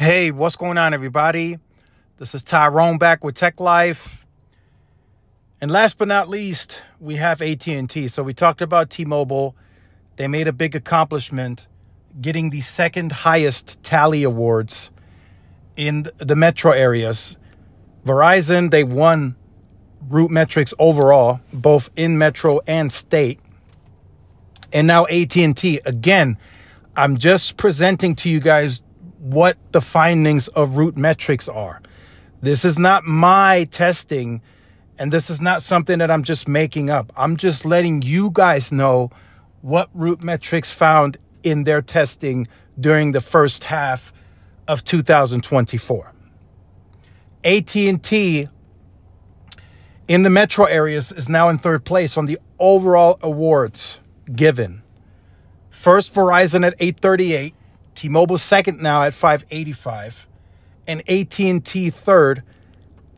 Hey, what's going on, everybody? This is Tyrone back with Tech Life. And last but not least, we have AT&T. So we talked about T-Mobile. They made a big accomplishment getting the second highest tally awards in the metro areas. Verizon, they won RootMetrics overall, both in metro and state. And now AT&T, again, I'm just presenting to you guys what the findings of RootMetrics are. This is not my testing, and this is not something that I'm just making up. I'm just letting you guys know what RootMetrics found in their testing during the first half of 2024. AT&T in the metro areas is now in third place on the overall awards given. First Verizon at 838, T-Mobile second now at 585 and AT&T third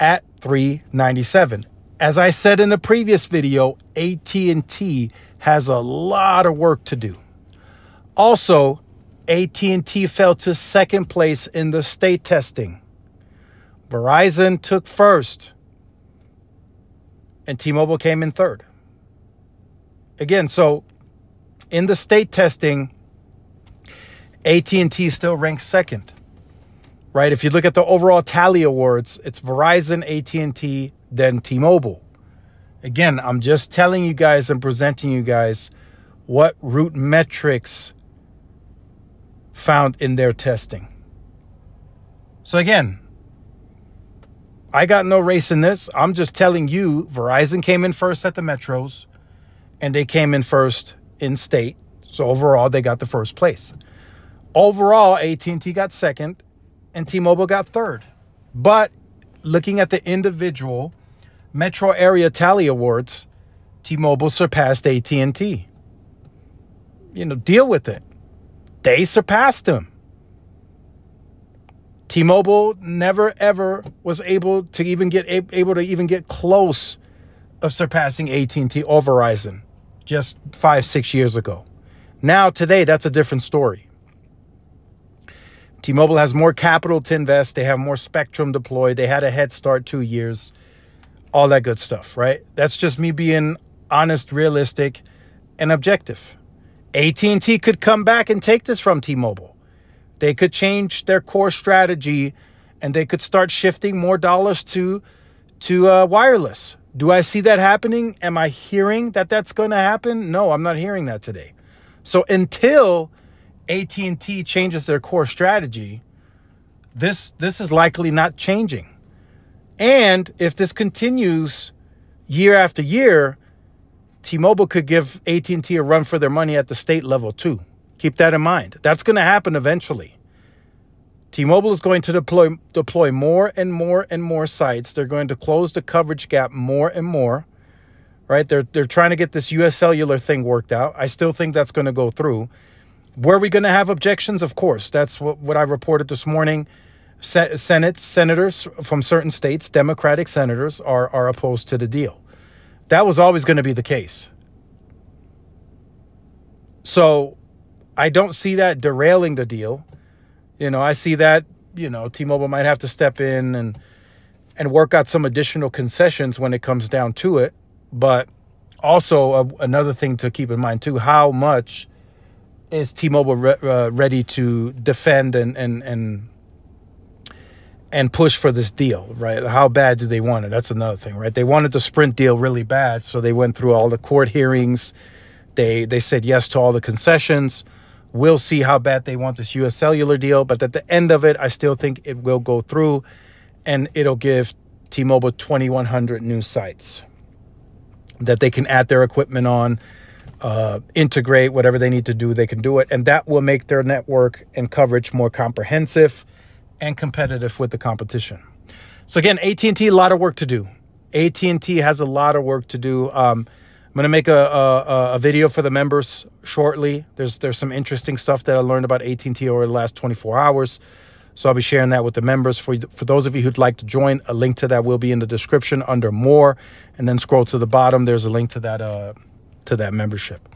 at 397. As I said in the previous video, AT&T has a lot of work to do. Also, AT&T fell to second place in the state testing. Verizon took first and T-Mobile came in third. Again, so in the state testing, AT&T still ranks second. Right? If you look at the overall tally awards, it's Verizon, AT&T, then T-Mobile. Again, I'm just telling you guys and presenting you guys what RootMetrics found in their testing. So again, I got no race in this. I'm just telling you Verizon came in first at the metros and they came in first in state. So overall, they got the first place. Overall, AT&T got second and T-Mobile got third. But looking at the individual metro area tally awards, T-Mobile surpassed AT&T. You know, deal with it. They surpassed them. T-Mobile never ever was able to even get able to even get close of surpassing AT&T or Verizon just 5 6 years ago. Now today that's a different story. T-Mobile has more capital to invest. They have more spectrum deployed. They had a head start two years. All that good stuff, right? That's just me being honest, realistic, and objective. AT&T could come back and take this from T-Mobile. They could change their core strategy and they could start shifting more dollars to to uh, wireless. Do I see that happening? Am I hearing that that's going to happen? No, I'm not hearing that today. So until AT&T changes their core strategy, this this is likely not changing. And if this continues year after year, T-Mobile could give AT&T a run for their money at the state level too. Keep that in mind. That's going to happen eventually. T-Mobile is going to deploy deploy more and more and more sites. They're going to close the coverage gap more and more. Right? They're they're trying to get this US cellular thing worked out. I still think that's going to go through. Were we going to have objections? Of course. That's what, what I reported this morning. Senate senators from certain states, Democratic senators, are, are opposed to the deal. That was always going to be the case. So I don't see that derailing the deal. You know, I see that, you know, T-Mobile might have to step in and and work out some additional concessions when it comes down to it. But also uh, another thing to keep in mind too, how much is T-Mobile re- uh, ready to defend and and and and push for this deal, right? How bad do they want it? That's another thing, right? They wanted the Sprint deal really bad, so they went through all the court hearings. They they said yes to all the concessions. We'll see how bad they want this US cellular deal, but at the end of it, I still think it will go through and it'll give T-Mobile 2100 new sites that they can add their equipment on uh, integrate whatever they need to do, they can do it. And that will make their network and coverage more comprehensive and competitive with the competition. So again, AT&T, a lot of work to do. AT&T has a lot of work to do. Um, I'm going to make a, a, a, video for the members shortly. There's there's some interesting stuff that I learned about AT&T over the last 24 hours. So I'll be sharing that with the members. For, for those of you who'd like to join, a link to that will be in the description under more. And then scroll to the bottom. There's a link to that uh, to that membership.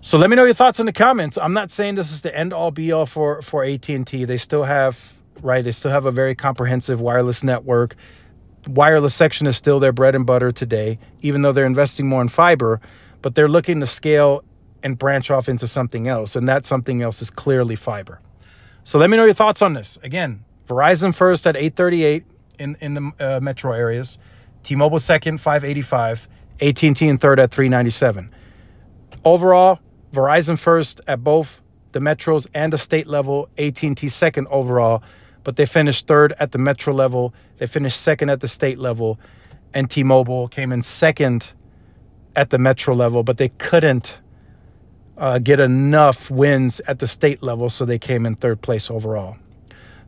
So let me know your thoughts in the comments. I'm not saying this is the end all be all for for AT&T. They still have right? They still have a very comprehensive wireless network. Wireless section is still their bread and butter today, even though they're investing more in fiber, but they're looking to scale and branch off into something else. And that something else is clearly fiber. So let me know your thoughts on this. Again, Verizon first at 838 in, in the uh, metro areas, T-Mobile second, 585, AT&T in third at 397. Overall, Verizon first at both the metros and the state level, AT&T second overall, but they finished third at the metro level. They finished second at the state level, and T-Mobile came in second at the metro level, but they couldn't uh, get enough wins at the state level, so they came in third place overall.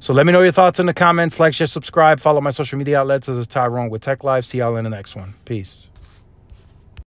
So let me know your thoughts in the comments. Like, share, subscribe, follow my social media outlets. This is Tyrone with Tech Life. See y'all in the next one. Peace.